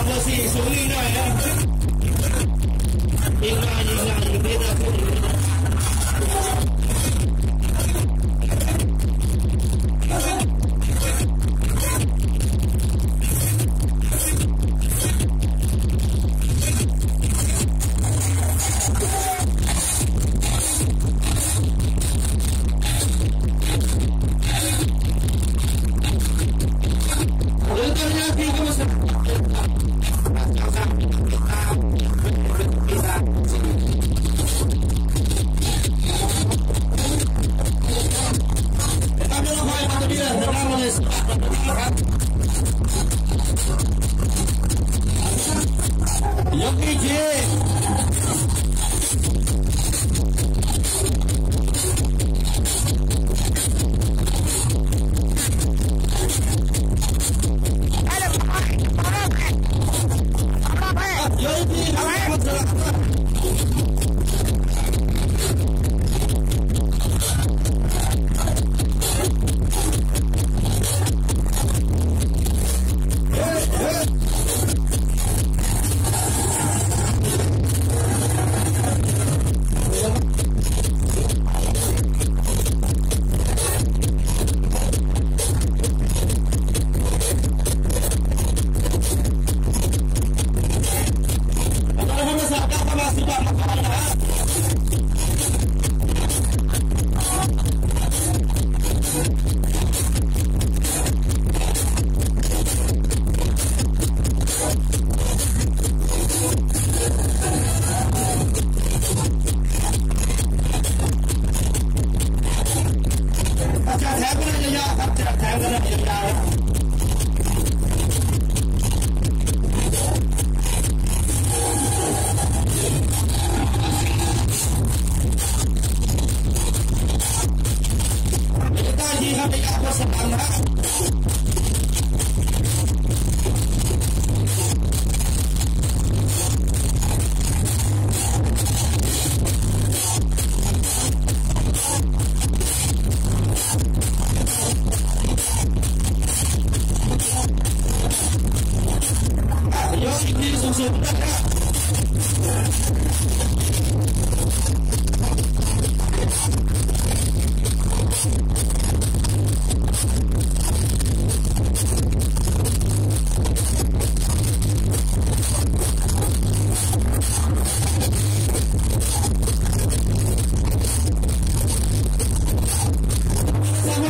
I was here, so lean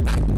I'm